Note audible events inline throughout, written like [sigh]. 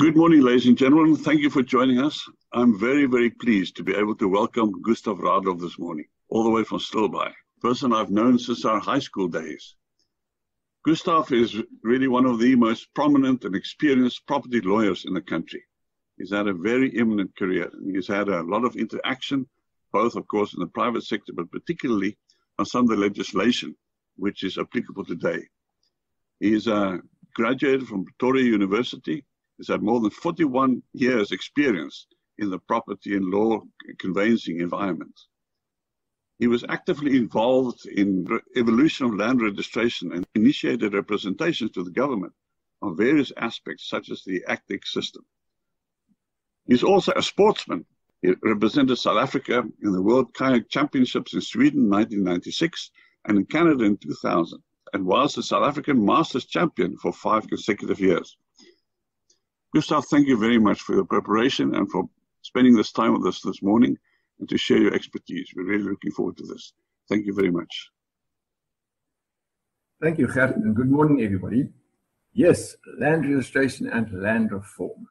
Good morning, ladies and gentlemen. Thank you for joining us. I'm very, very pleased to be able to welcome Gustav Radloff this morning, all the way from a person I've known since our high school days. Gustav is really one of the most prominent and experienced property lawyers in the country. He's had a very eminent career, and he's had a lot of interaction, both, of course, in the private sector, but particularly on some of the legislation which is applicable today. He's a graduate from Pretoria University, He's had more than 41 years experience in the property and law conveyancing environment. He was actively involved in evolution of land registration and initiated representations to the government on various aspects, such as the ACTIC system. He's also a sportsman. He represented South Africa in the World Kayak Championships in Sweden in 1996 and in Canada in 2000, and was the South African Masters champion for five consecutive years. Gustav, thank you very much for your preparation and for spending this time with us this morning and to share your expertise. We're really looking forward to this. Thank you very much. Thank you, Gert, and good morning, everybody. Yes, land registration and land reform.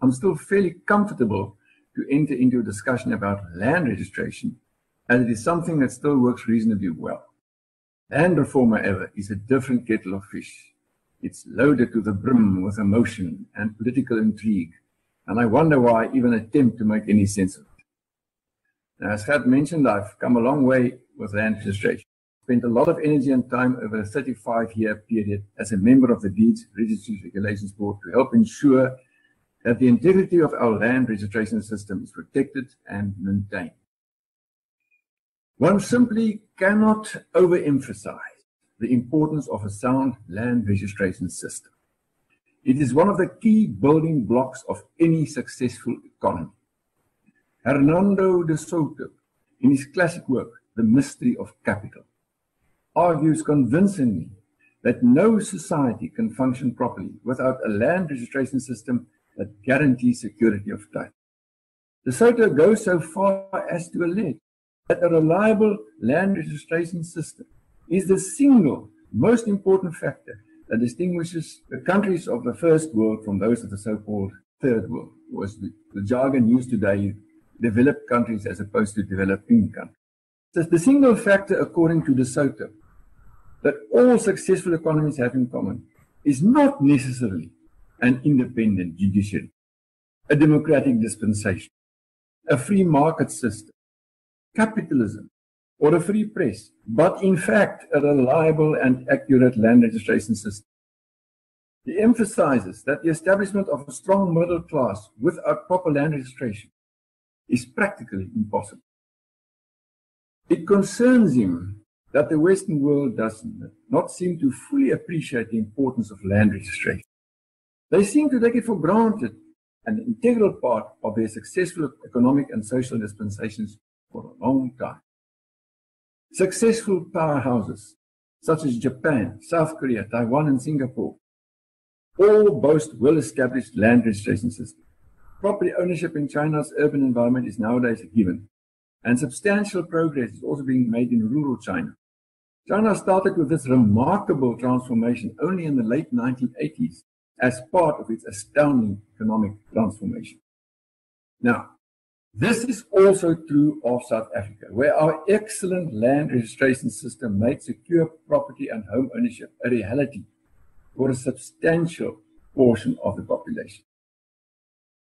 I'm still fairly comfortable to enter into a discussion about land registration, as it is something that still works reasonably well. Land reform, however, is a different kettle of fish. It's loaded to the brim with emotion and political intrigue, and I wonder why I even attempt to make any sense of it. Now, as Gert mentioned, I've come a long way with land registration. Spent a lot of energy and time over a 35 year period as a member of the Deeds Registries Regulations Board to help ensure that the integrity of our land registration system is protected and maintained. One simply cannot overemphasize the importance of a sound land registration system. It is one of the key building blocks of any successful economy. Hernando de Soto, in his classic work, The Mystery of Capital, argues convincingly that no society can function properly without a land registration system that guarantees security of title. De Soto goes so far as to allege that a reliable land registration system is the single most important factor that distinguishes the countries of the first world from those of the so-called third world, was the, the jargon used today, developed countries as opposed to developing countries. So the single factor, according to De Soto, that all successful economies have in common is not necessarily an independent judiciary, a democratic dispensation, a free market system, capitalism, or a free press, but in fact a reliable and accurate land registration system. He emphasizes that the establishment of a strong middle class without proper land registration is practically impossible. It concerns him that the Western world does not seem to fully appreciate the importance of land registration. They seem to take it for granted, an integral part of their successful economic and social dispensations for a long time. Successful powerhouses such as Japan, South Korea, Taiwan, and Singapore all boast well-established land registration systems. Property ownership in China's urban environment is nowadays a given, and substantial progress is also being made in rural China. China started with this remarkable transformation only in the late 1980s as part of its astounding economic transformation. Now, this is also true of South Africa, where our excellent land registration system made secure property and home ownership a reality for a substantial portion of the population.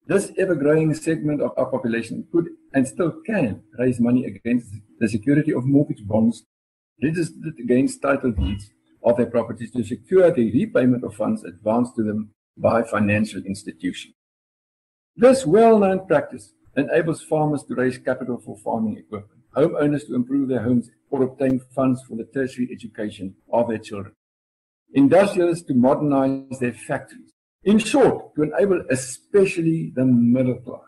This ever growing segment of our population could and still can raise money against the security of mortgage bonds registered against title deeds of their properties to secure the repayment of funds advanced to them by financial institutions. This well known practice enables farmers to raise capital for farming equipment, homeowners to improve their homes or obtain funds for the tertiary education of their children, industrialists to modernize their factories. In short, to enable especially the middle class,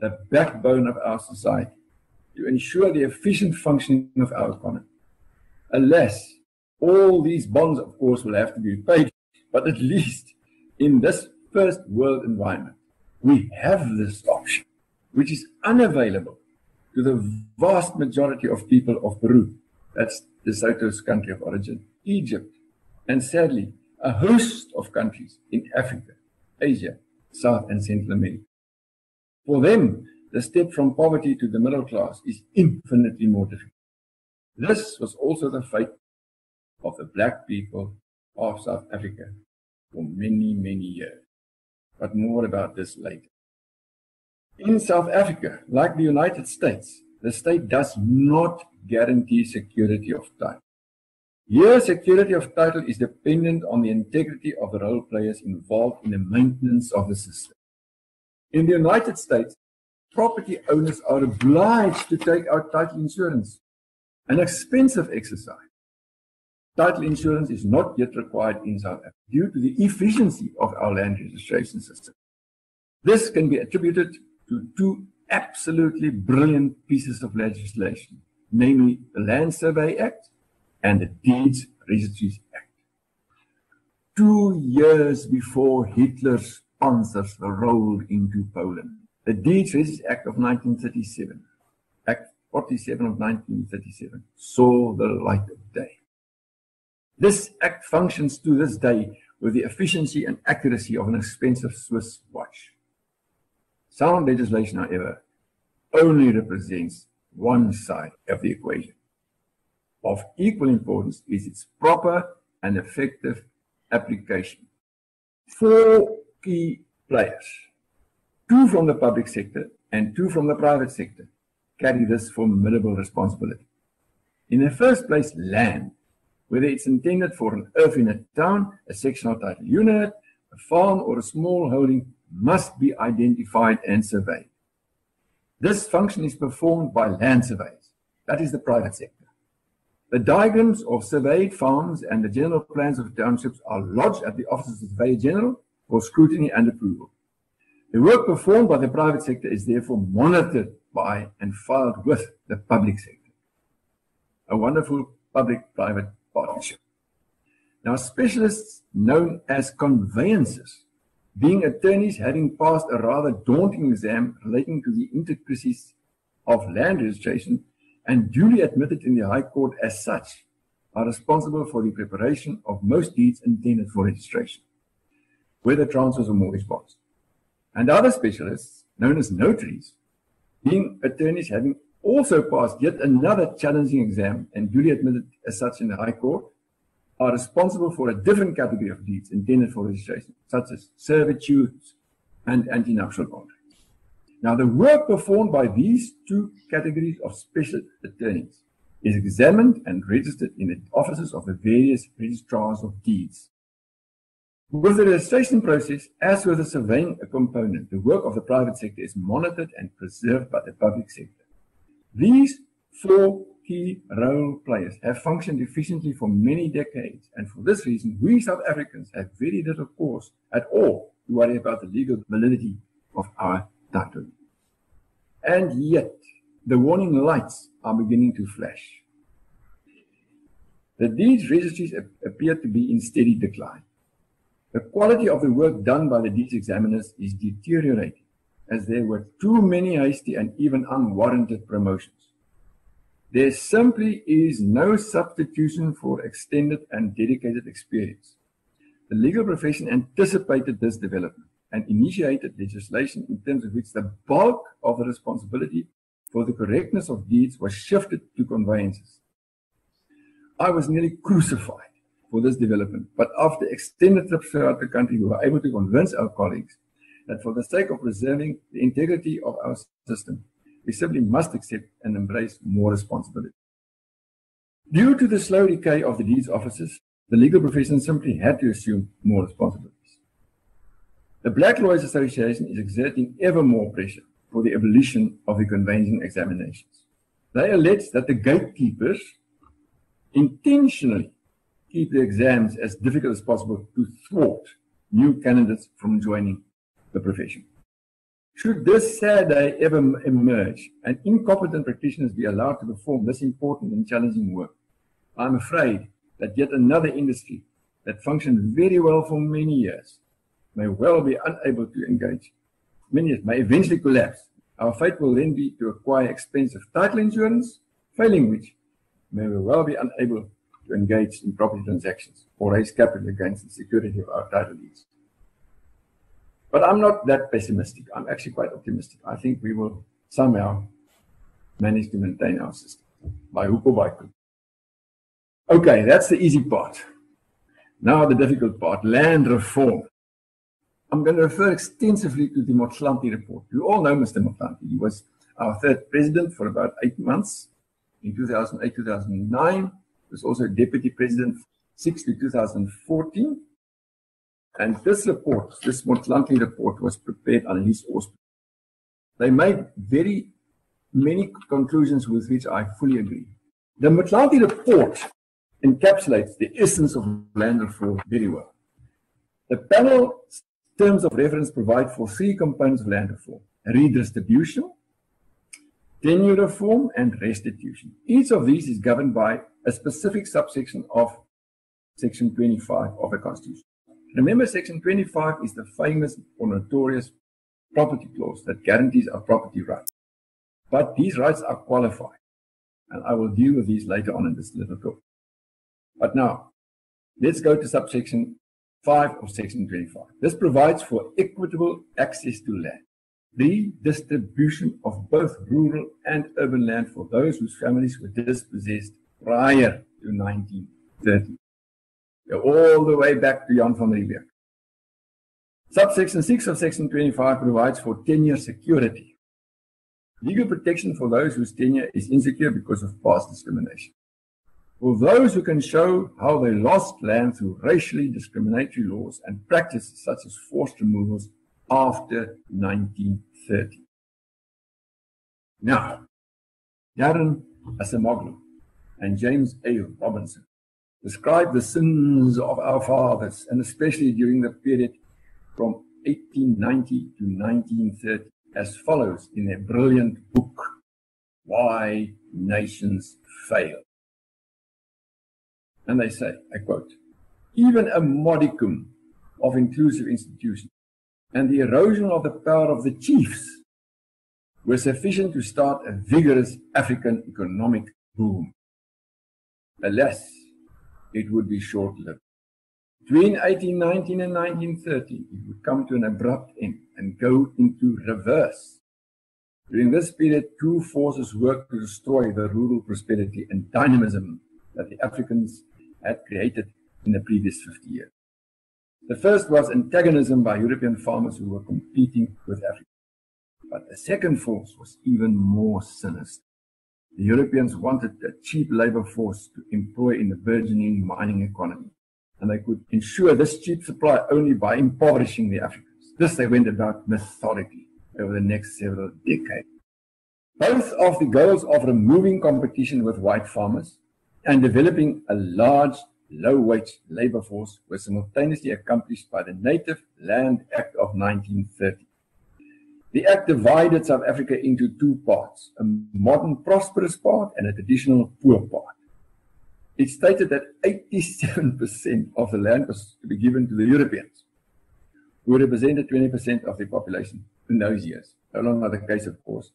the backbone of our society, to ensure the efficient functioning of our economy. Alas, all these bonds, of course, will have to be paid, but at least in this first world environment, we have this option which is unavailable to the vast majority of people of Peru. That's De Soto's country of origin, Egypt, and sadly, a host of countries in Africa, Asia, South and Central America. For them, the step from poverty to the middle class is infinitely more difficult. This was also the fate of the black people of South Africa for many, many years. But more about this later. In South Africa, like the United States, the state does not guarantee security of title. Here, security of title is dependent on the integrity of the role players involved in the maintenance of the system. In the United States, property owners are obliged to take out title insurance, an expensive exercise. Title insurance is not yet required in South Africa due to the efficiency of our land registration system. This can be attributed to two absolutely brilliant pieces of legislation, namely the Land Survey Act and the Deeds Registries Act. Two years before Hitler's panzers rolled into Poland, the Deeds Registries Act of 1937, Act 47 of 1937, saw the light of day. This act functions to this day with the efficiency and accuracy of an expensive Swiss watch. Sound legislation, however, only represents one side of the equation. Of equal importance is its proper and effective application. Four key players, two from the public sector and two from the private sector, carry this formidable responsibility. In the first place, land, whether it's intended for an erf in a town, a sectional title unit, a farm, or a small holding, must be identified and surveyed. This function is performed by land surveyors, that is the private sector. The diagrams of surveyed farms and the general plans of townships are lodged at the offices of the Surveyor General for scrutiny and approval. The work performed by the private sector is therefore monitored by and filed with the public sector. A wonderful public-private partnership. Now, specialists known as conveyancers, being attorneys having passed a rather daunting exam relating to the intricacies of land registration, and duly admitted in the High Court as such, are responsible for the preparation of most deeds intended for registration, whether transfers or mortgage bonds. And other specialists, known as notaries, being attorneys having also passed yet another challenging exam and duly admitted as such in the High Court, are responsible for a different category of deeds intended for registration, such as servitudes and antenuptial contracts. Now, the work performed by these two categories of special attorneys is examined and registered in the offices of the various registrars of deeds. With the registration process, as with the surveying component, the work of the private sector is monitored and preserved by the public sector. These four key role players have functioned efficiently for many decades, and for this reason, we South Africans have very little cause at all to worry about the legal validity of our title. And yet, the warning lights are beginning to flash. The deeds registries appear to be in steady decline. The quality of the work done by the deeds examiners is deteriorating as there were too many hasty and even unwarranted promotions. There simply is no substitution for extended and dedicated experience. The legal profession anticipated this development and initiated legislation in terms of which the bulk of the responsibility for the correctness of deeds was shifted to conveyancers. I was nearly crucified for this development, but after extended trips throughout the country, we were able to convince our colleagues that for the sake of preserving the integrity of our system, we simply must accept and embrace more responsibility. Due to the slow decay of the deeds offices, the legal profession simply had to assume more responsibilities. The Black Lawyers Association is exerting ever more pressure for the abolition of the conveyancing examinations. They allege that the gatekeepers intentionally keep the exams as difficult as possible to thwart new candidates from joining the profession. Should this sad day ever emerge and incompetent practitioners be allowed to perform this important and challenging work, I'm afraid that yet another industry that functioned very well for many years may well be unable to engage. Many may eventually collapse. Our fate will then be to acquire expensive title insurance, failing which may well be unable to engage in property transactions or raise capital against the security of our title deeds. But I'm not that pessimistic. I'm actually quite optimistic. I think we will somehow manage to maintain our system by hook or by crook. Okay, that's the easy part. Now the difficult part, land reform. I'm going to refer extensively to the Motlanthe report. You all know Mr. Motlanthe. He was our third president for about eight months in 2008, 2009. He was also deputy president 6 to 2014. And this report, this Motlanthe report, was prepared on his auspices. They made very many conclusions with which I fully agree. The Motlanthe report encapsulates the essence of land reform very well. The panel terms of reference provide for three components of land reform redistribution, tenure reform, and restitution. Each of these is governed by a specific subsection of Section 25 of the Constitution. Remember, Section 25 is the famous or notorious property clause that guarantees our property rights. But these rights are qualified, and I will deal with these later on in this little talk. But now, let's go to subsection 5 of Section 25. This provides for equitable access to land, the distribution of both rural and urban land for those whose families were dispossessed prior to 1930 all the way back to Jan van Riebeeck. Subsection 6 of Section 25 provides for tenure security. Legal protection for those whose tenure is insecure because of past discrimination. For those who can show how they lost land through racially discriminatory laws and practices such as forced removals after 1930. Now, Daron Acemoglu and James A. Robinson describe the sins of our fathers, and especially during the period from 1890 to 1930, as follows in their brilliant book, Why Nations Fail. And they say, I quote, even a modicum of inclusive institutions and the erosion of the power of the chiefs were sufficient to start a vigorous African economic boom. Alas, it would be short lived. Between 1819 and 1930, it would come to an abrupt end and go into reverse. During this period, two forces worked to destroy the rural prosperity and dynamism that the Africans had created in the previous 50 years. The first was antagonism by European farmers who were competing with Africa. But the second force was even more sinister. The Europeans wanted a cheap labor force to employ in the burgeoning mining economy, and they could ensure this cheap supply only by impoverishing the Africans. This they went about methodically over the next several decades. Both of the goals of removing competition with white farmers and developing a large, low-wage labor force were simultaneously accomplished by the Native Land Act of 1930. The act divided South Africa into two parts, a modern prosperous part and a traditional poor part. It stated that 87% of the land was to be given to the Europeans, who represented 20% of the population in those years. No longer the case, of course.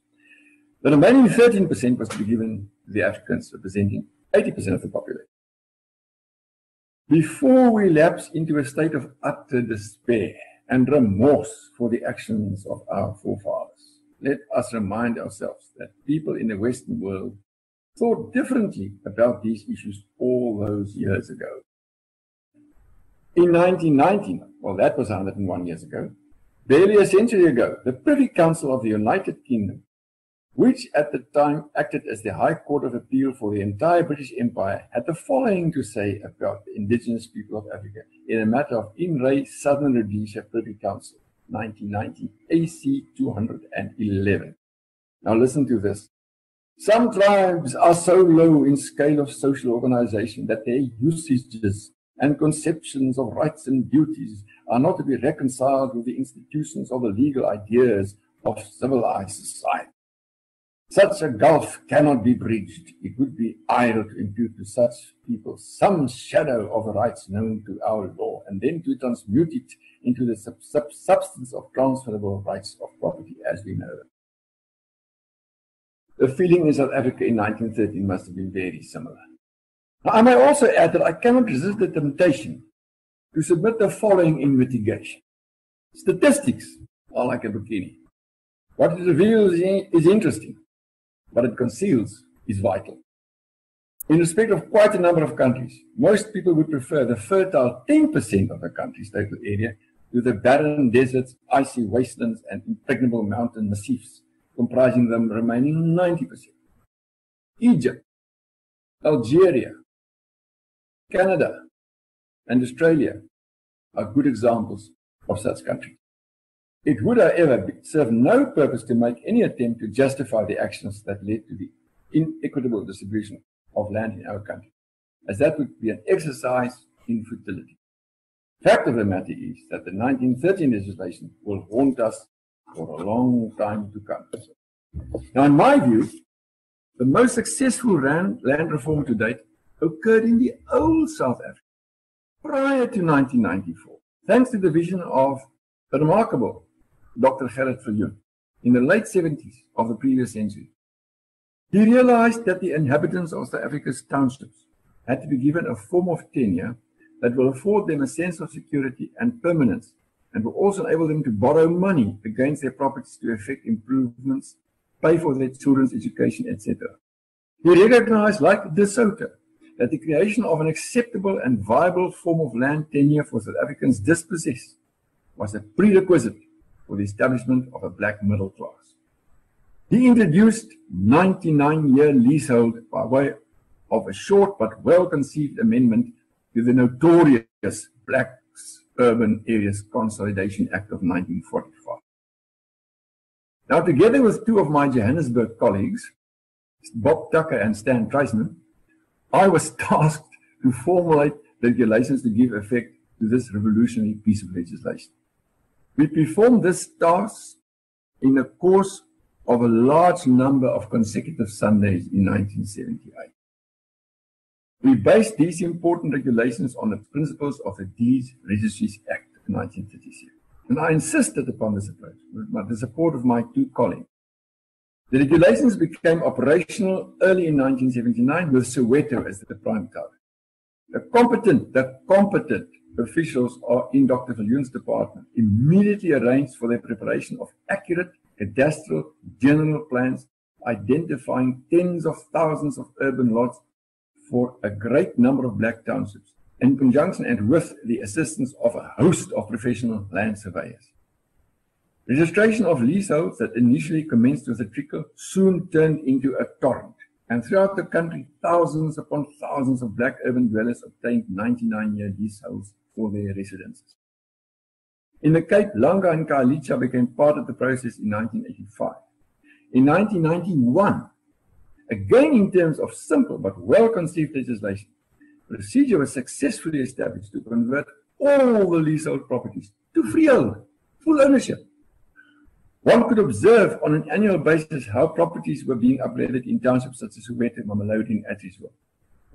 The remaining 13% was to be given to the Africans, representing 80% of the population. Before we lapse into a state of utter despair, and remorse for the actions of our forefathers. Let us remind ourselves that people in the Western world thought differently about these issues all those years ago. In 1919, well, that was 101 years ago, barely a century ago, the Privy Council of the United Kingdom which at the time acted as the High Court of Appeal for the entire British Empire, had the following to say about the indigenous people of Africa in a matter of In Re Southern Rhodesia Privy Council, 1990, AC 211. Now listen to this. Some tribes are so low in scale of social organization that their usages and conceptions of rights and duties are not to be reconciled with the institutions or the legal ideas of civilized society. Such a gulf cannot be bridged. It would be idle to impute to such people some shadow of rights known to our law, and then to transmute it into the sub sub substance of transferable rights of property as we know them. The feeling in South Africa in 1913 must have been very similar. Now, I may also add that I cannot resist the temptation to submit the following in mitigation. Statistics are like a bikini. What it reveals is interesting, what it conceals is vital. In respect of quite a number of countries, most people would prefer the fertile 10% of the country's total area to the barren deserts, icy wastelands, and impregnable mountain massifs, comprising the remaining 90%. Egypt, Algeria, Canada, and Australia are good examples of such countries. It would, however, serve no purpose to make any attempt to justify the actions that led to the inequitable distribution of land in our country, as that would be an exercise in futility. Fact of the matter is that the 1913 legislation will haunt us for a long time to come. Now, in my view, the most successful land, land reform to date occurred in the old South Africa prior to 1994, thanks to the vision of the remarkable Dr. Gerrit Viljoen in the late 70s of the previous century. He realized that the inhabitants of South Africa's townships had to be given a form of tenure that will afford them a sense of security and permanence and will also enable them to borrow money against their properties to effect improvements, pay for their children's education, etc. He recognized, like De Soto, that the creation of an acceptable and viable form of land tenure for South Africans dispossessed was a prerequisite for the establishment of a black middle class. He introduced 99-year leasehold by way of a short but well-conceived amendment to the notorious Black Urban Areas Consolidation Act of 1945. Now, together with two of my Johannesburg colleagues, Bob Tucker and Stan Treisman, I was [laughs] tasked to formulate regulations to give effect to this revolutionary piece of legislation. We performed this task in the course of a large number of consecutive Sundays in 1978. We based these important regulations on the principles of the Deeds Registries Act of 1936. And I insisted upon this approach with the support of my two colleagues. The regulations became operational early in 1979 with Soweto as the prime target. The competent, the competent officials are in Dr. Viljoen's department immediately arranged for the preparation of accurate cadastral general plans identifying tens of thousands of urban lots for a great number of black townships in conjunction and with the assistance of a host of professional land surveyors. Registration of leaseholds that initially commenced with a trickle soon turned into a torrent. And throughout the country, thousands upon thousands of black urban dwellers obtained 99-year leaseholds for their residences. In the Cape, Langa and Khayelitsha became part of the process in 1985. In 1991, again in terms of simple but well-conceived legislation, procedure was successfully established to convert all the leasehold properties to freehold, full ownership. One could observe on an annual basis how properties were being upgraded in townships such as Soweto, Mamelodi, and Atteridgeville.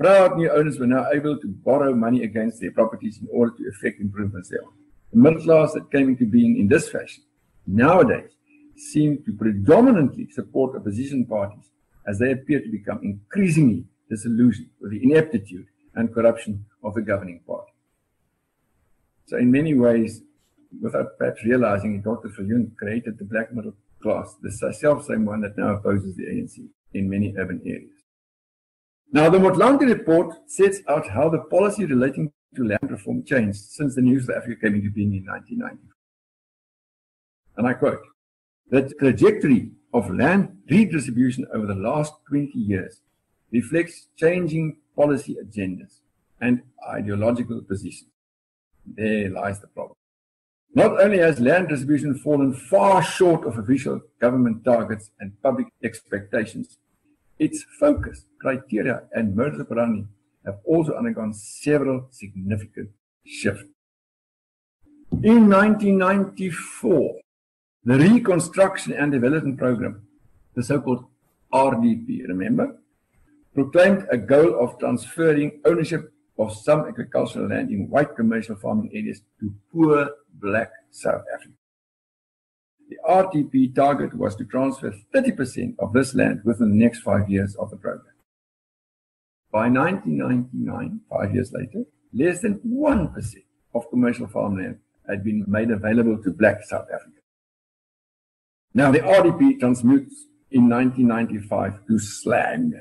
Proud new owners were now able to borrow money against their properties in order to effect improvements there. The middle class that came into being in this fashion nowadays seem to predominantly support opposition parties as they appear to become increasingly disillusioned with the ineptitude and corruption of the governing party. So in many ways, without perhaps realizing it, Dr. Viljoen created the black middle class, the self-same one that now opposes the ANC in many urban areas. Now, the Motlanthe report sets out how the policy relating to land reform changed since the New South Africa came into being in 1990. And I quote, the trajectory of land redistribution over the last 20 years reflects changing policy agendas and ideological positions. There lies the problem. Not only has land distribution fallen far short of official government targets and public expectations, its focus, criteria, and modus operandi have also undergone several significant shifts. In 1994, the Reconstruction and Development Program, the so-called RDP, remember, proclaimed a goal of transferring ownership of some agricultural land in white commercial farming areas to poor black South Africa. The RDP target was to transfer 30% of this land within the next five years of the program. By 1999, five years later, less than 1% of commercial farmland had been made available to black South Africa. Now, the RDP transmutes in 1995 to SLAG,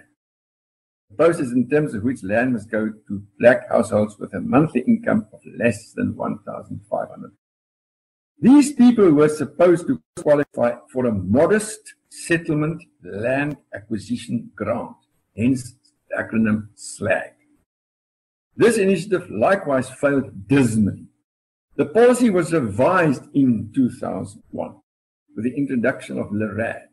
a process in terms of which land must go to black households with a monthly income of less than 1,500. These people were supposed to qualify for a modest settlement land acquisition grant, hence the acronym SLAG. This initiative likewise failed dismally. The policy was revised in 2001 with the introduction of LARAD,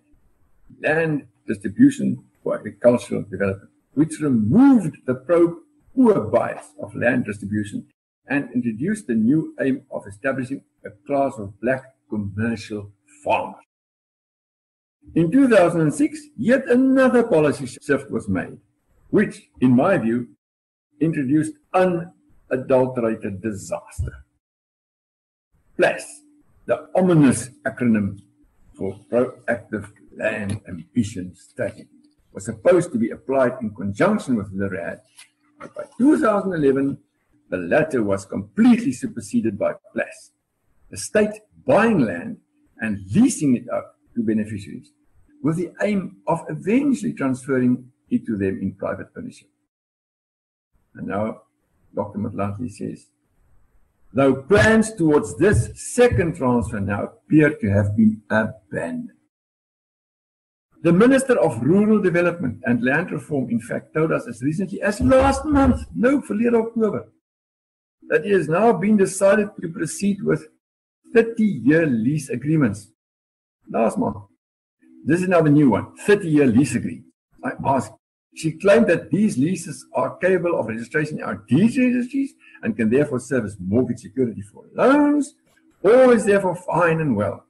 Land Distribution for Agricultural Development, which removed the pro-poor bias of land distribution and introduced the new aim of establishing a class of black commercial farmers. In 2006, yet another policy shift was made, which, in my view, introduced unadulterated disaster. PLAS, the ominous acronym for Proactive Land Ambition Strategy, was supposed to be applied in conjunction with the RAD, but by 2011, the latter was completely superseded by PLAS, the state buying land and leasing it out to beneficiaries with the aim of eventually transferring it to them in private ownership. And now Dr. Motlanthe says, though plans towards this second transfer now appear to have been abandoned. The Minister of Rural Development and Land Reform, in fact, told us as recently as last month, no, verlede October, that it has now been decided to proceed with 30 year lease agreements. Last month. This is now the new one 30 year lease agreement. I asked. She claimed that these leases are capable of registration in our deed registries and can therefore serve as mortgage security for loans. All is therefore fine and well.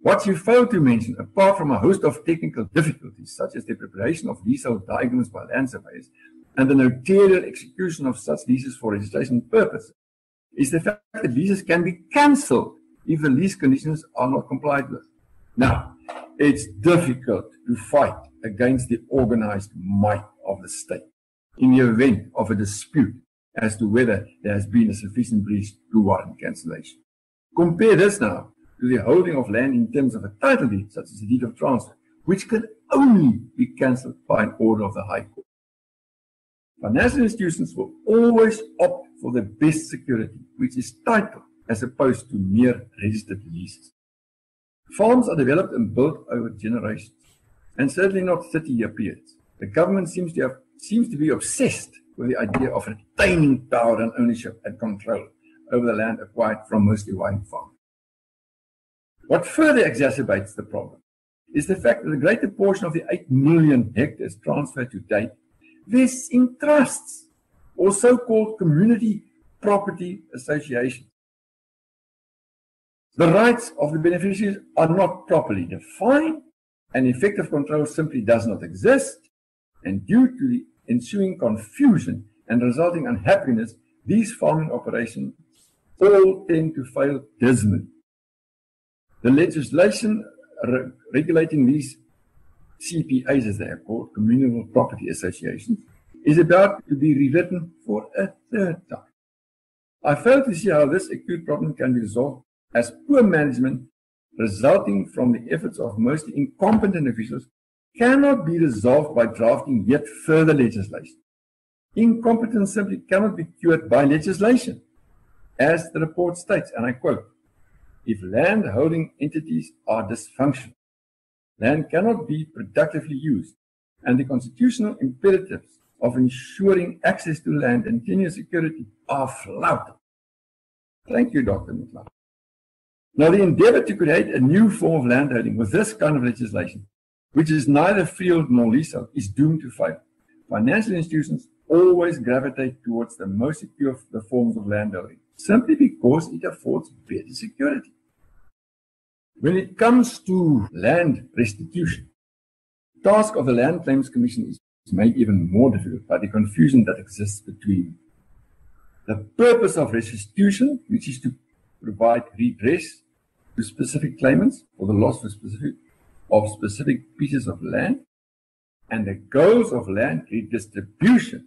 What you failed to mention, apart from a host of technical difficulties, such as the preparation of leasehold diagrams by land surveyors and the notarial execution of such leases for registration purposes, is the fact that leases can be cancelled if these conditions are not complied with. Now, it's difficult to fight against the organized might of the state in the event of a dispute as to whether there has been a sufficient breach to warrant cancellation. Compare this now to the holding of land in terms of a title deed, such as a deed of transfer, which can only be cancelled by an order of the High Court. Financial institutions will always opt for the best security, which is title, as opposed to mere registered leases. Farms are developed and built over generations, and certainly not 30 year periods. The government seems to have seems to be obsessed with the idea of retaining power and ownership and control over the land acquired from mostly wine farmers. What further exacerbates the problem is the fact that a greater portion of the 8 million hectares transferred to date vests in trusts or so-called community property associations. The rights of the beneficiaries are not properly defined and effective control simply does not exist. And due to the ensuing confusion and resulting unhappiness, these farming operations all tend to fail dismally. The legislation re regulating these CPAs, as they are called, communal property associations, is about to be rewritten for a third time. I fail to see how this acute problem can be resolved as poor management resulting from the efforts of mostly incompetent officials cannot be resolved by drafting yet further legislation. Incompetence simply cannot be cured by legislation. As the report states, and I quote, if land holding entities are dysfunctional, land cannot be productively used, and the constitutional imperatives of ensuring access to land and tenure security are flouted. Thank you, Dr. Motlanthe. Now, the endeavor to create a new form of landholding with this kind of legislation, which is neither freehold nor leasehold, is doomed to fail. Financial institutions always gravitate towards the most secure of the forms of landholding, simply because it affords better security. When it comes to land restitution, the task of the Land Claims Commission is made even more difficult by the confusion that exists between the purpose of restitution, which is to provide redress to specific claimants for the loss of specific of specific pieces of land and the goals of land redistribution,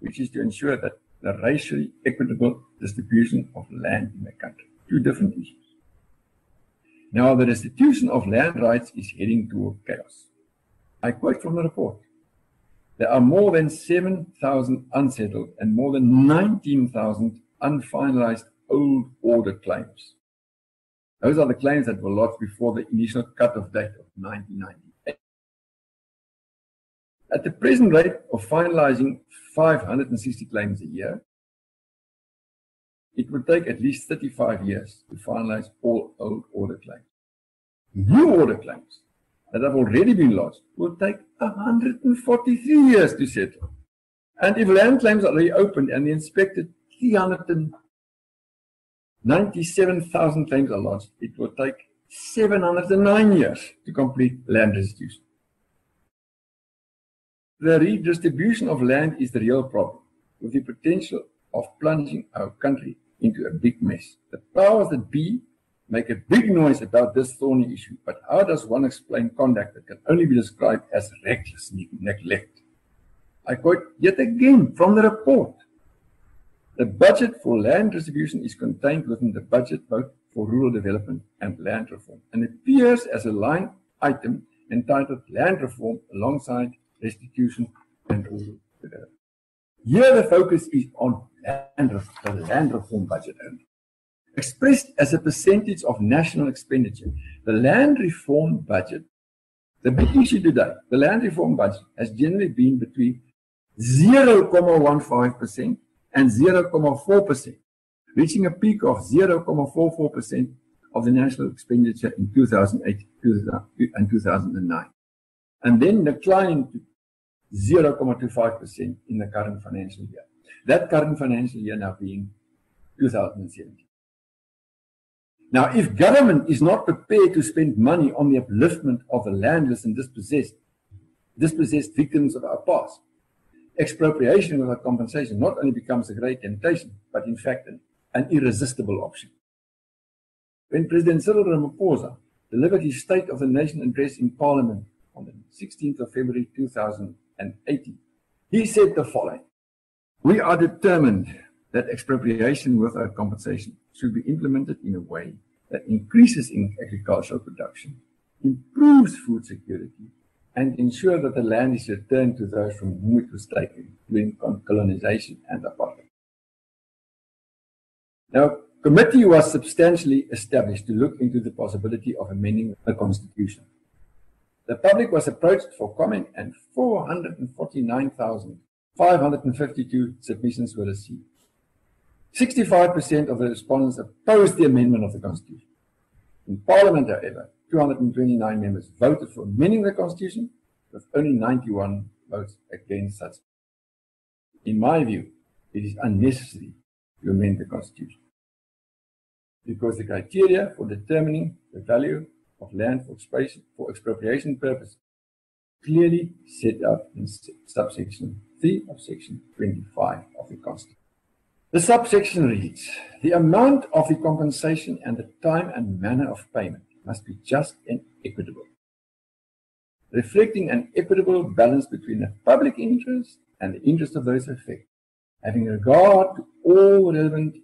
which is to ensure that the racially equitable distribution of land in the country. two different issues. Now, the restitution of land rights is heading toward chaos. I quote from the report. There are more than 7,000 unsettled and more than 19,000 unfinalized old order claims. Those are the claims that were lodged before the initial cutoff date of 1998. At the present rate of finalizing 560 claims a year, it would take at least 35 years to finalize all old order claims. New order claims that have already been lodged will take 143 years to settle. And if land claims are reopened and inspected, 300 97,000 times a lot. It will take 709 years to complete land restitution. The redistribution of land is the real problem, with the potential of plunging our country into a big mess. The powers that be make a big noise about this thorny issue, but how does one explain conduct that can only be described as reckless neglect? I quote yet again from the report. The budget for land distribution is contained within the budget both for rural development and land reform and appears as a line item entitled land reform alongside restitution and rural development. Here the focus is on land, the land reform budget only. Expressed as a percentage of national expenditure, the land reform budget, the big issue today, the land reform budget has generally been between 0.15% and 0.4%, reaching a peak of 0.44% of the national expenditure in 2008 and 2009, and then declining to 0.25% in the current financial year. That current financial year now being 2017. Now, if government is not prepared to spend money on the upliftment of the landless and dispossessed, dispossessed victims of our past, expropriation without compensation not only becomes a great temptation, but in fact an, an irresistible option. When President Cyril Ramaphosa delivered his State of the Nation address in Parliament on the 16th of February 2018, he said the following We are determined that expropriation without compensation should be implemented in a way that increases in agricultural production, improves food security, and ensure that the land is returned to those from whom it was taken during colonization and apartheid. Now, committee was substantially established to look into the possibility of amending the constitution. The public was approached for comment and 449,552 submissions were received. 65% of the respondents opposed the amendment of the Constitution. In Parliament, however, 229 members voted for amending the Constitution, with only 91 votes against such. In my view, it is unnecessary to amend the Constitution because the criteria for determining the value of land for, for expropriation purposes clearly set out in subsection 3 of section 25 of the Constitution. The subsection reads, the amount of the compensation and the time and manner of payment must be just and equitable, reflecting an equitable balance between the public interest and the interest of those affected, having regard to all relevant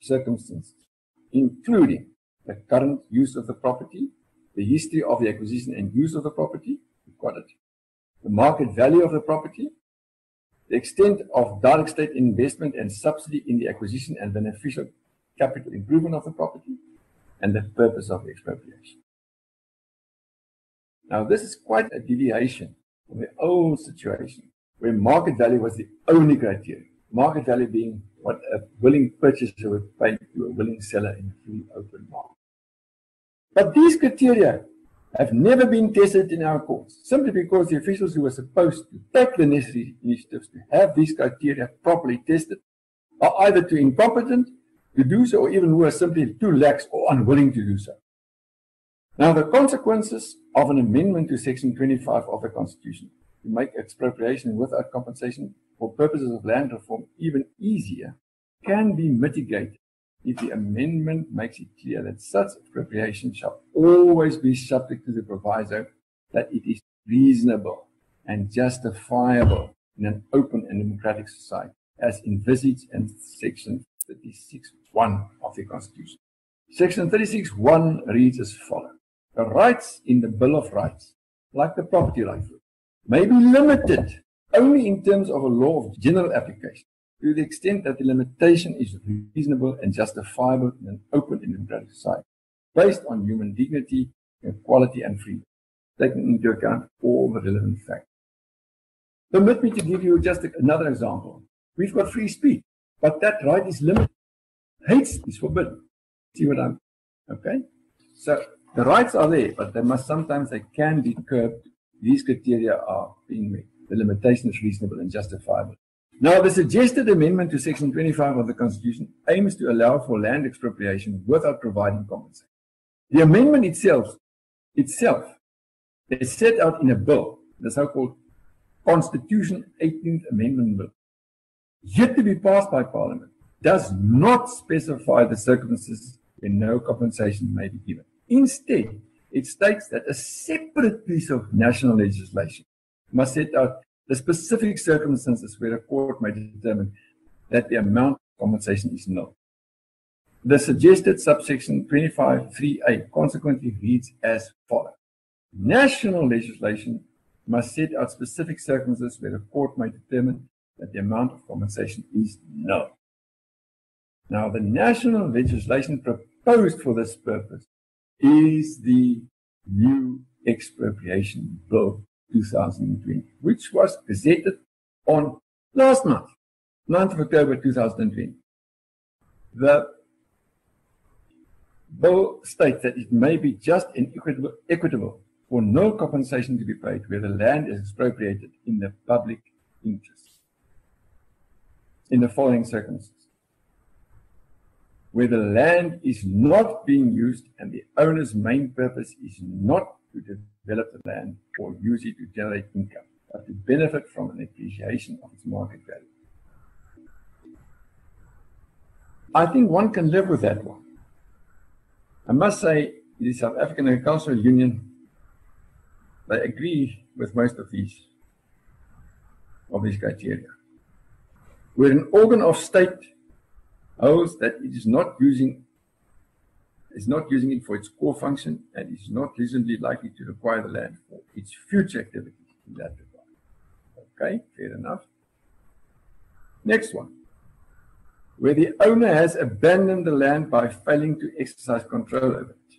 circumstances, including the current use of the property, the history of the acquisition and use of the property, quality, the market value of the property, the extent of direct state investment and subsidy in the acquisition and beneficial capital improvement of the property, and the purpose of the expropriation. Now, this is quite a deviation from the old situation where market value was the only criteria. Market value being what a willing purchaser would pay to a willing seller in a free open market. But these criteria have never been tested in our courts, simply because the officials who were supposed to take the necessary initiatives to have these criteria properly tested are either too incompetent to do so, or even worse, simply too lax or unwilling to do so. Now, the consequences of an amendment to Section 25 of the Constitution to make expropriation without compensation for purposes of land reform even easier can be mitigated if the amendment makes it clear that such expropriation shall always be subject to the proviso that it is reasonable and justifiable in an open and democratic society, as envisaged in section 36.1 of the Constitution. Section 36.1 reads as follows. The rights in the Bill of Rights, like the property rights, may be limited only in terms of a law of general application to the extent that the limitation is reasonable and justifiable in an open and democratic society based on human dignity, equality and freedom, taking into account all the relevant factors. Permit me to give you just another example. We've got free speech, but that right is limited. Hate is forbidden. See what I'm okay? So the rights are there, but they must sometimes they can be curbed. These criteria are being met. The limitation is reasonable and justifiable. Now, the suggested amendment to Section 25 of the Constitution aims to allow for land expropriation without providing compensation. The amendment itself, itself is set out in a bill, the so-called Constitution 18th Amendment Bill, yet to be passed by Parliament, does not specify the circumstances when no compensation may be given. Instead, it states that a separate piece of national legislation must set out the specific circumstances where a court may determine that the amount of compensation is nil. The suggested subsection 25.3a consequently reads as follows. National legislation must set out specific circumstances where a court may determine that the amount of compensation is nil. Now, the national legislation proposed for this purpose is the new expropriation bill 2020, which was gazetted on last month, 9th of October 2020. The bill states that it may be just and equitable, equitable for no compensation to be paid where the land is expropriated in the public interest. In the following circumstances where the land is not being used and the owner's main purpose is not to develop the land or use it to generate income, but to benefit from an appreciation of its market value. I think one can live with that one. I must say, the South African Agricultural Union, they agree with most of these of these criteria. Where an organ of state holds that it is not using is not using it for its core function and is not reasonably likely to require the land for its future activities in that regard. Okay, fair enough. Next one. Where the owner has abandoned the land by failing to exercise control over it,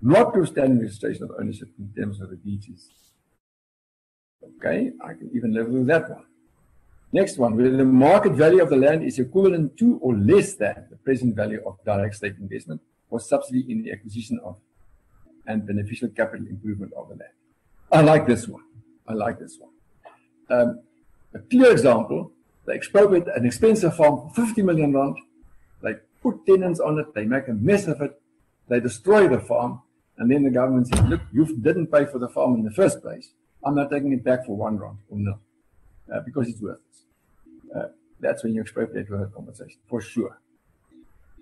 notwithstanding registration of ownership in terms of the deeds. Okay, I can even live with that one. Next one, whether the market value of the land is equivalent to or less than the present value of direct state investment or subsidy in the acquisition of and beneficial capital improvement of the land. I like this one. I like this one. Um, a clear example, they expropriate an expensive farm for 50 million rand. They put tenants on it. They make a mess of it. They destroy the farm. And then the government says, look, you didn't pay for the farm in the first place. I'm not taking it back for one rand or no, uh, because it's worth it uh, that's when you expropriate without compensation, for sure.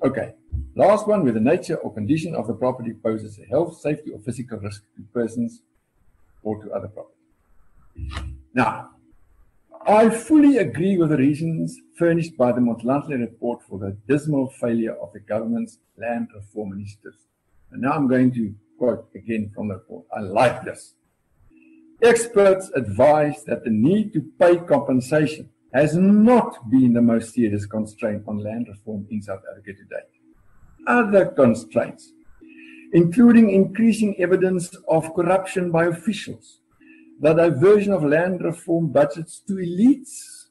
Okay, last one, where the nature or condition of the property poses a health, safety, or physical risk to persons or to other property. Now, I fully agree with the reasons furnished by the Motlanthe report for the dismal failure of the government's land reform initiatives. And now I'm going to quote again from the report. I like this. Experts advise that the need to pay compensation has not been the most serious constraint on land reform in South Africa today. Other constraints, including increasing evidence of corruption by officials, the diversion of land reform budgets to elites,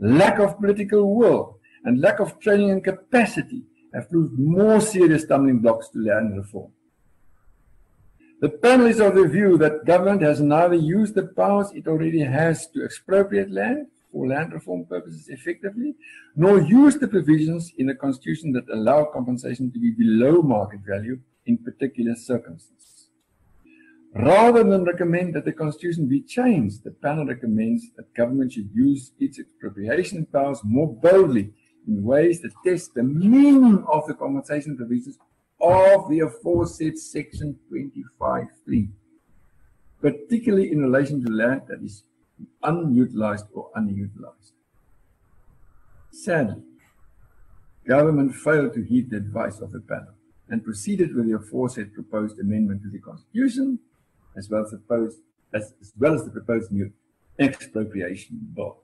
lack of political will, and lack of training and capacity have proved more serious stumbling blocks to land reform. The panel is of the view that government has neither used the powers it already has to expropriate land for land reform purposes effectively, nor used the provisions in the Constitution that allow compensation to be below market value in particular circumstances. Rather than recommend that the Constitution be changed, the panel recommends that government should use its expropriation powers more boldly in ways that test the meaning of the compensation provisions of the aforesaid Section 25.3, particularly in relation to land that is unutilized or unutilized. Sadly, government failed to heed the advice of the panel and proceeded with the aforesaid proposed amendment to the Constitution, as well as, proposed, as, as, well as the proposed new expropriation bill.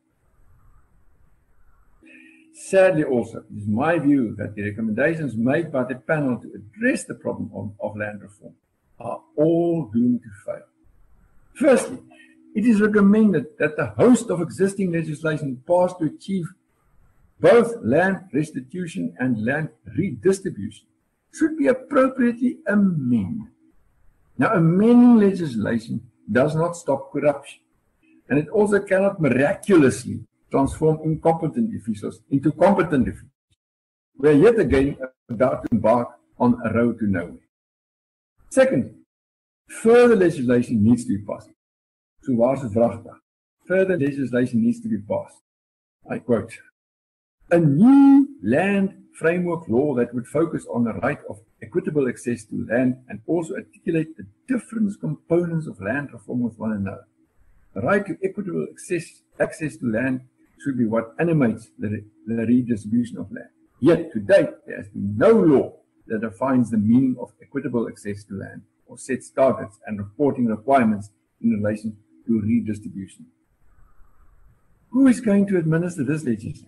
Sadly, also, it is my view that the recommendations made by the panel to address the problem of, of land reform are all doomed to fail. Firstly, it is recommended that the host of existing legislation passed to achieve both land restitution and land redistribution should be appropriately amended. Now, amending legislation does not stop corruption, and it also cannot miraculously transform incompetent officials into competent officials. We are yet again about to embark on a road to nowhere. Second, further legislation needs to be passed. So waar's? Further legislation needs to be passed. I quote, a new land framework law that would focus on the right of equitable access to land and also articulate the different components of land reform with one another. The right to equitable access, access to land should be what animates the, the redistribution of land. Yet to date, there has been no law that defines the meaning of equitable access to land or sets targets and reporting requirements in relation to redistribution. Who is going to administer this legislation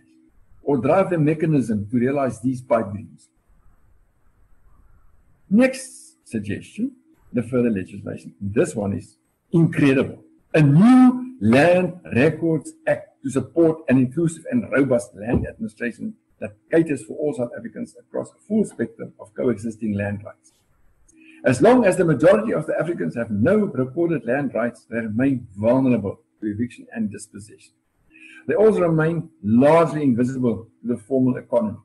or drive the mechanism to realize these pipe dreams? Next suggestion, the further legislation. This one is incredible. A new Land Records Act to support an inclusive and robust land administration that caters for all South Africans across a full spectrum of coexisting land rights. As long as the majority of the Africans have no recorded land rights, they remain vulnerable to eviction and dispossession. They also remain largely invisible to the formal economy.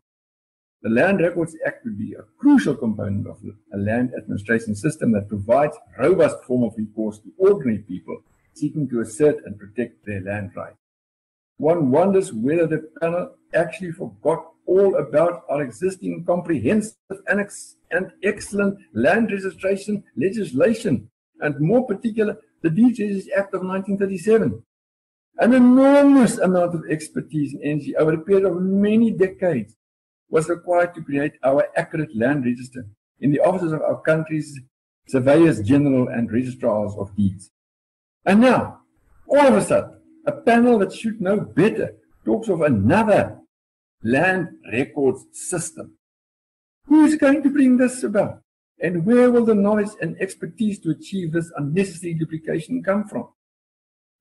The Land Records Act would be a crucial component of a land administration system that provides robust form of recourse to ordinary people seeking to assert and protect their land rights. One wonders whether the panel actually forgot all about our existing comprehensive annex and excellent land registration legislation, and more particular, the Deed Act of 1937. An enormous amount of expertise and energy over a period of many decades was required to create our accurate land register in the offices of our country's surveyors general and registrars of deeds. And now, all of a sudden, a panel that should know better talks of another land records system. Who is going to bring this about? And where will the knowledge and expertise to achieve this unnecessary duplication come from?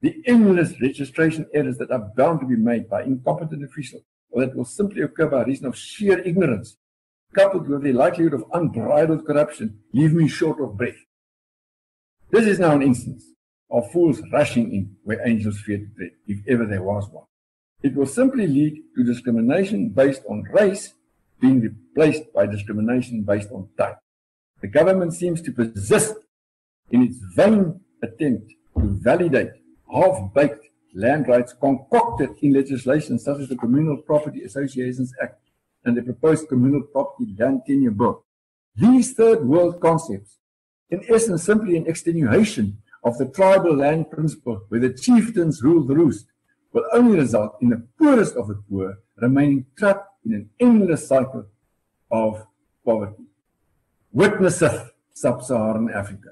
The endless registration errors that are bound to be made by incompetent officials or that will simply occur by reason of sheer ignorance, coupled with the likelihood of unbridled corruption, leave me short of breath. This is now an instance of fools rushing in where angels fear to tread, if ever there was one. It will simply lead to discrimination based on race being replaced by discrimination based on type. The government seems to persist in its vain attempt to validate half-baked land rights concocted in legislation such as the Communal Property Associations Act and the proposed Communal Property Land Tenure Bill. These third world concepts, in essence, simply an extenuation of the tribal land principle where the chieftains rule the roost will only result in the poorest of the poor remaining trapped in an endless cycle of poverty. Witnesseth sub-Saharan Africa.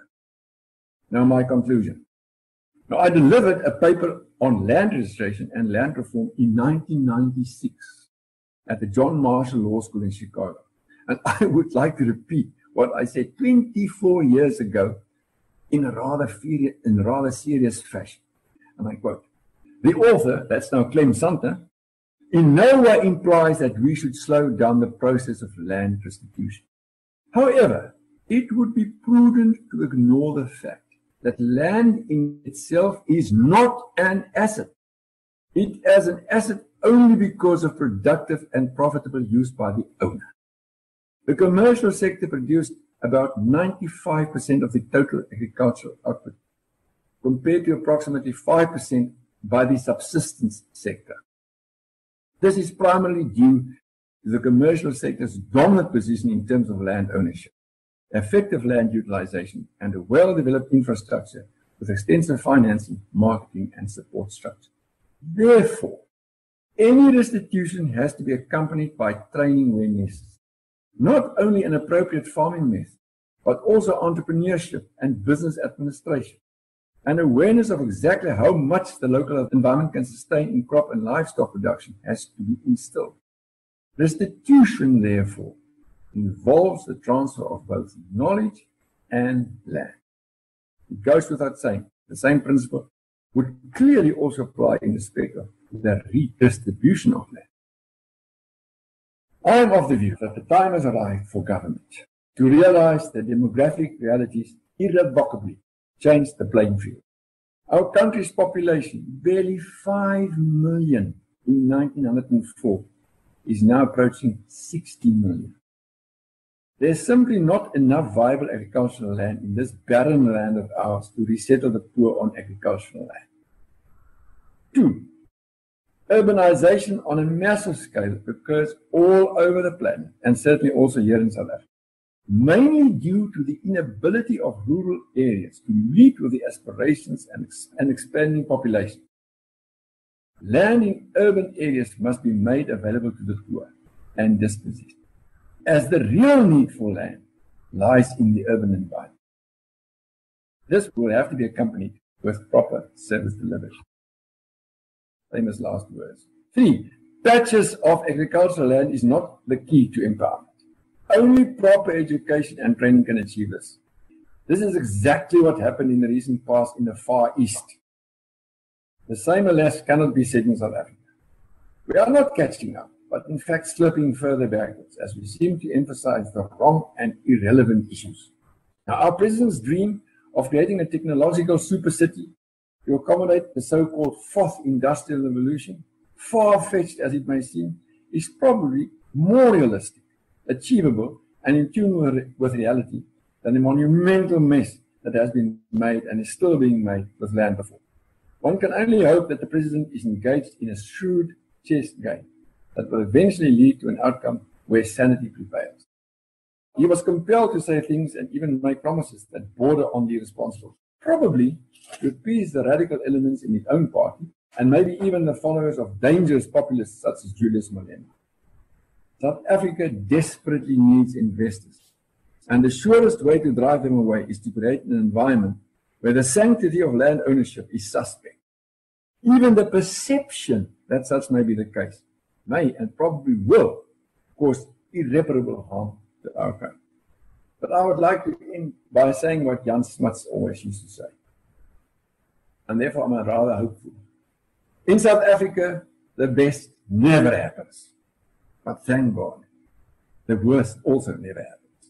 Now my conclusion. Now I delivered a paper on land registration and land reform in 1996 at the John Marshall Law School in Chicago. And [laughs] I would like to repeat what I said 24 years ago in a rather, in rather serious fashion. And I quote, the author, that's now Clem Santa, in no way implies that we should slow down the process of land restitution. However, it would be prudent to ignore the fact that land in itself is not an asset. It is an asset only because of productive and profitable use by the owner. The commercial sector produced about 95% of the total agricultural output, compared to approximately 5% by the subsistence sector. This is primarily due to the commercial sector's dominant position in terms of land ownership, effective land utilization, and a well-developed infrastructure with extensive financing, marketing, and support structure. Therefore, Any restitution has to be accompanied by training where necessary. Not only an appropriate farming method, but also entrepreneurship and business administration. An awareness of exactly how much the local environment can sustain in crop and livestock production has to be instilled. Restitution, therefore, involves the transfer of both knowledge and land. It goes without saying, the same principle would clearly also apply in respect of the redistribution of land. I am of the view that the time has arrived for government to realize that demographic realities irrevocably change the playing field. Our country's population, barely 5 million in 1904, is now approaching 60 million. There's simply not enough viable agricultural land in this barren land of ours to resettle the poor on agricultural land. Two, urbanization on a massive scale occurs all over the planet and certainly also here in South Africa, mainly due to the inability of rural areas to meet with the aspirations and, and expanding population. Land in urban areas must be made available to the poor and dispossessed as the real need for land lies in the urban environment. This will have to be accompanied with proper service delivery. Famous last words. Three, patches of agricultural land is not the key to empowerment. Only proper education and training can achieve this. This is exactly what happened in the recent past in the Far East. The same, alas, cannot be said in South Africa. We are not catching up but in fact slipping further backwards as we seem to emphasize the wrong and irrelevant issues. Now, our president's dream of creating a technological super city to accommodate the so-called fourth industrial revolution, far-fetched as it may seem, is probably more realistic, achievable, and in tune with reality than the monumental mess that has been made and is still being made with land before. One can only hope that the president is engaged in a shrewd chess game that will eventually lead to an outcome where sanity prevails. He was compelled to say things and even make promises that border on the irresponsible, probably to appease the radical elements in his own party and maybe even the followers of dangerous populists such as Julius Malema. South Africa desperately needs investors, and the surest way to drive them away is to create an environment where the sanctity of land ownership is suspect. Even the perception that such may be the case may and probably will cause irreparable harm to our country. But I would like to end by saying what Jan Smuts always used to say. And therefore, I'm rather hopeful. In South Africa, the best never happens. But thank God, the worst also never happens.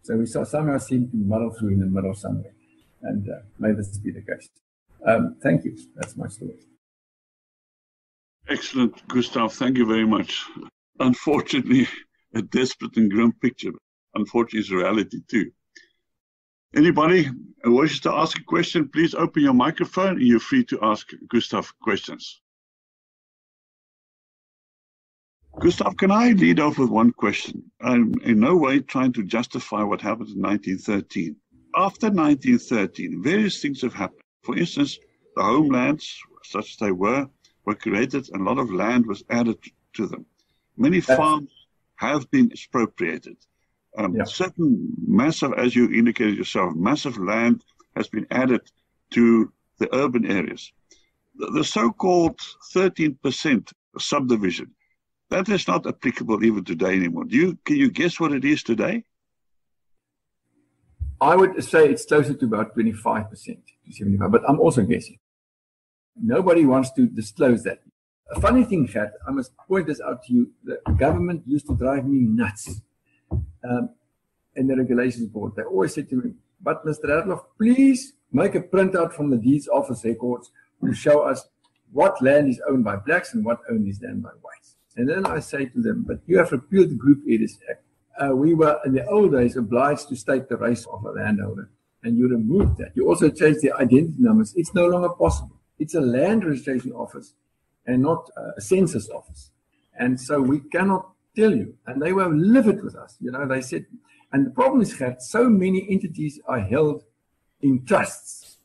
So we somehow seem to muddle through in the middle somewhere. And uh, may this be the case. Um, thank you. That's my story. Excellent, Gustav. Thank you very much. Unfortunately, a desperate and grim picture. Unfortunately, it's reality too. Anybody who wishes to ask a question, please open your microphone and you're free to ask Gustav questions. Gustav, can I lead off with one question? I'm in no way trying to justify what happened in 1913. After 1913, various things have happened. For instance, the homelands, such as they were, were created and a lot of land was added to them. Many farms have been expropriated. Um, yeah. Certain massive, as you indicated yourself, massive land has been added to the urban areas. The, the so-called 13% subdivision, that is not applicable even today anymore. Do you can you guess what it is today? I would say it's closer to about 25% to 75, but I'm also guessing. Nobody wants to disclose that. A funny thing, Gert, I must point this out to you. The government used to drive me nuts um, in the regulations board. They always said to me, but Mr. Radloff, please make a printout from the deeds office records to show us what land is owned by blacks and what owned is owned by whites. And then I say to them, but you have repealed the Group Areas Act. Uh, we were in the old days obliged to state the race of a landowner, and you removed that. You also changed the identity numbers. It's no longer possible. It's a land registration office and not a census office. And so we cannot tell you. And they were livid with us. You know, they said, and the problem is that so many entities are held in trusts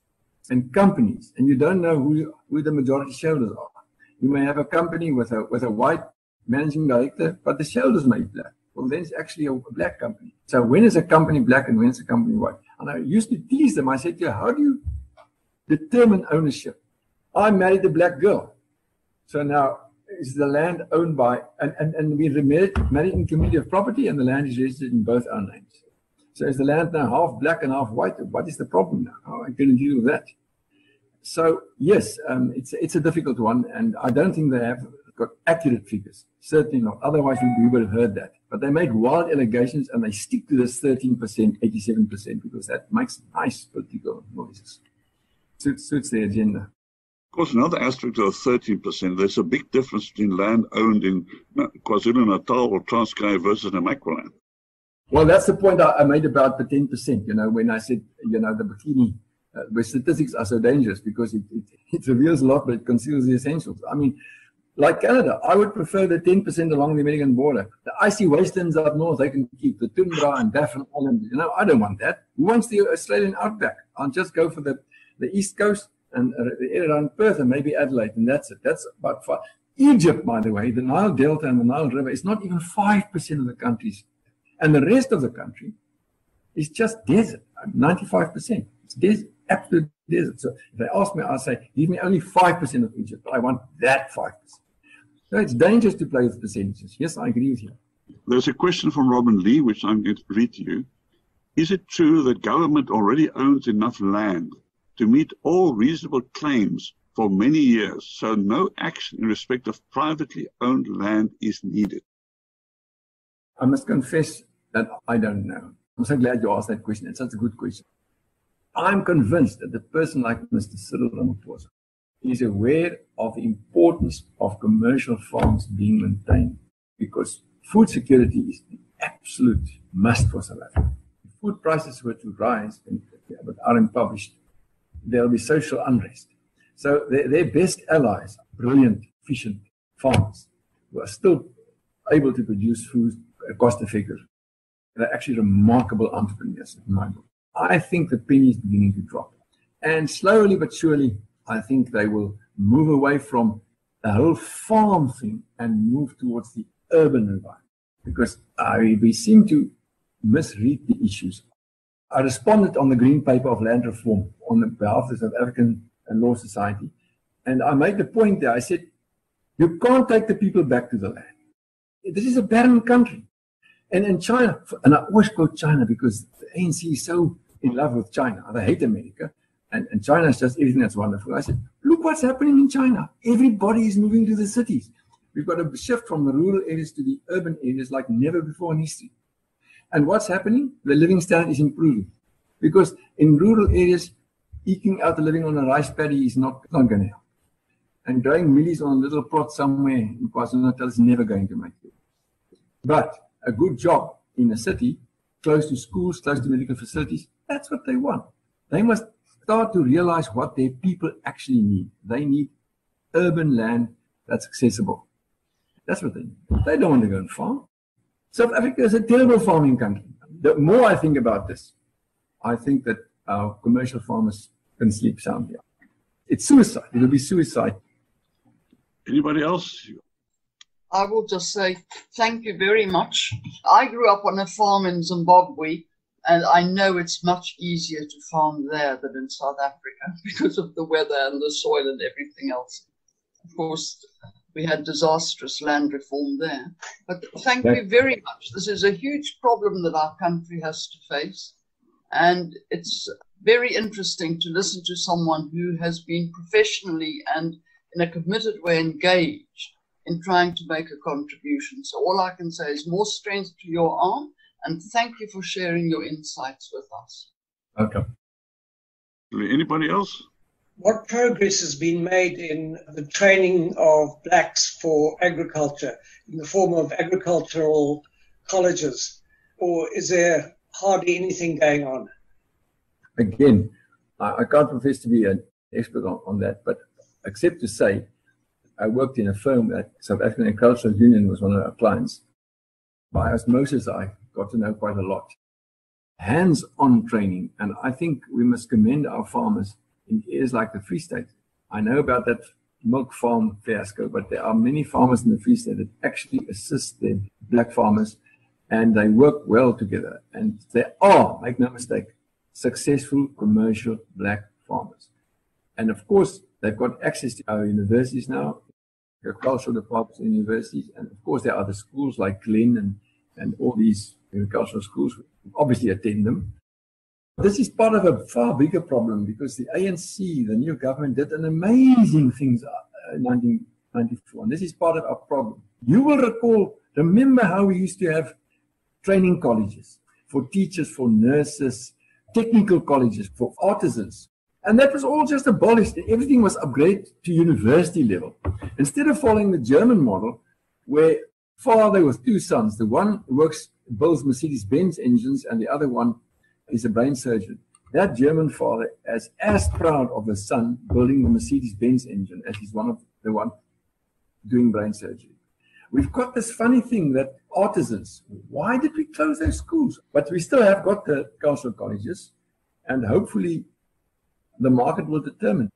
and companies, and you don't know who, who the majority shareholders are. You may have a company with a with a white managing director, but the shareholders may be black. Well, then it's actually a black company. So when is a company black and when is a company white? And I used to tease them. I said, "Yeah, how do you determine ownership?" I married a black girl, so now is the land owned by and and, and we married, in community of property, and the land is registered in both our names. So is the land now half black and half white? What is the problem now? How are I going to deal with that? So yes, um, it's it's a difficult one, and I don't think they have got accurate figures. Certainly not. Otherwise, we would have heard that. But they make wild allegations, and they stick to this 13%, 87%, because that makes nice political noises. Suits, suits the agenda. Course, another aspect of 13%, there's a big difference between land owned in KwaZulu-Natal or Transkei versus Namaqualand. Well, that's the point I, made about the 10%, you know, when I said, you know, the bikini uh, where statistics are so dangerous because it, it, it, reveals a lot, but it conceals the essentials. I mean, like Canada, I would prefer the 10% along the American border. The icy wastelands up north, they can keep the tundra and Baffin Island. You know, I don't want that. Who wants the Australian outback? I'll just go for the, the east coast and uh, area around Perth and maybe Adelaide, and that's it. That's about five. Egypt, by the way, the Nile Delta and the Nile River is not even 5% of the country's. And the rest of the country is just desert, 95%. It's desert absolute desert. So if they ask me, I'll say, give me only 5% of Egypt, I want that 5%. So it's dangerous to play with percentages. Yes, I agree with you. There's a question from Robin Lee, which I'm going to read to you. Is it true that government already owns enough land to meet all reasonable claims for many years, so no action in respect of privately owned land is needed? I must confess that I don't know. I'm so glad you asked that question. It's such a good question. I'm convinced that the person like Mr. Cyril Ramaphosa is aware of the importance of commercial farms being maintained because food security is the absolute must for South Africa. If food prices were to rise, but aren't published, there'll be social unrest. So their, their best allies, brilliant, efficient farmers who are still able to produce food at cost effective. They're actually remarkable entrepreneurs in my book. I think the penny is beginning to drop. And slowly but surely, I think they will move away from the whole farm thing and move towards the urban environment because we seem to misread the issues. I responded on the green paper of land reform on the behalf of the South African Law Society. And I made the point there. I said, you can't take the people back to the land. This is a barren country. And in China, and I always quote China because the ANC is so in love with China. They hate America. And, and China is just everything that's wonderful. I said, look what's happening in China. Everybody is moving to the cities. We've got a shift from the rural areas to the urban areas like never before in history. And what's happening? The living standard is improving. Because in rural areas, eking out a living on a rice paddy is not, not going to help. And growing mielies on a little plot somewhere in KwaZulu-Natal is never going to make it. But a good job in a city, close to schools, close to medical facilities, that's what they want. They must start to realize what their people actually need. They need urban land that's accessible. That's what they need. They don't want to go and farm. South Africa is a terrible farming country. The more I think about this, I think that our commercial farmers can sleep soundly. It's suicide. It will be suicide. Anybody else? I will just say thank you very much. I grew up on a farm in Zimbabwe and I know it's much easier to farm there than in South Africa [laughs] because of the weather and the soil and everything else. Of course, we had disastrous land reform there. But thank you very much. This is a huge problem that our country has to face. And it's very interesting to listen to someone who has been professionally and in a committed way engaged in trying to make a contribution. So all I can say is more strength to your arm and thank you for sharing your insights with us. Welcome. Anybody else? What progress has been made in the training of blacks for agriculture in the form of agricultural colleges? Or is there hardly anything going on? Again, I, can't profess to be an expert on, on that, but except to say, I worked in a firm that South African Agricultural Union was one of our clients. By osmosis, I got to know quite a lot. Hands on training. And I think we must commend our farmers in areas like the Free State. I know about that milk farm fiasco, but there are many farmers in the Free State that actually assist the black farmers and they work well together. And they are, make no mistake, successful commercial black farmers. And of course, they've got access to our universities now, agricultural departments in universities. And of course, there are the schools like Glen and, and all these agricultural schools. Obviously attend them. This is part of a far bigger problem because the ANC, the new government, did an amazing things uh, in 1994. And this is part of our problem. You will recall, remember how we used to have training colleges for teachers, for nurses, technical colleges, for artisans. And that was all just abolished. Everything was upgraded to university level. Instead of following the German model, where father with two sons, the one works builds Mercedes-Benz engines and the other one is a brain surgeon. That German father is as proud of the son building the Mercedes-Benz engine as he's one of the one doing brain surgery. We've got this funny thing that artisans, why did we close those schools? But we still have got the council colleges, and hopefully the market will determine.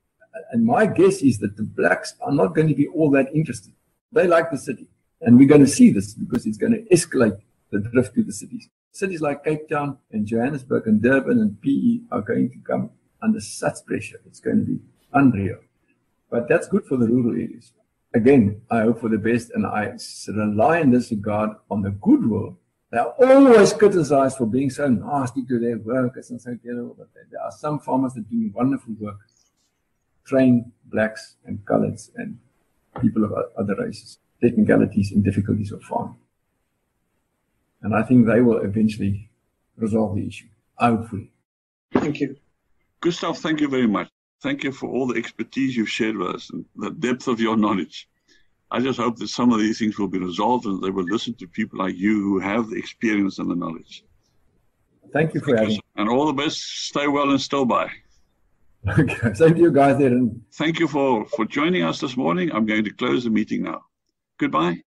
And my guess is that the blacks are not going to be all that interested. They like the city. And we're going to see this because it's going to escalate the drift to the cities. Cities like Cape Town and Johannesburg and Durban and PE are going to come under such pressure. It's going to be unreal. But that's good for the rural areas. Again, I hope for the best and I rely in this regard on the goodwill. They are always criticized for being so nasty to their workers and so terrible, but there are some farmers that do wonderful work. Train blacks and coloreds and people of other races, technicalities and difficulties of farming. And I think they will eventually resolve the issue, hopefully. Thank you. Gustav, thank you very much. Thank you for all the expertise you've shared with us and the depth of your knowledge. I just hope that some of these things will be resolved and they will listen to people like you who have the experience and the knowledge. Thank you for having me. And all the best. Stay well and still by. [laughs] Okay. Same to you guys there. And Thank you for, for joining us this morning. I'm going to close the meeting now. Goodbye.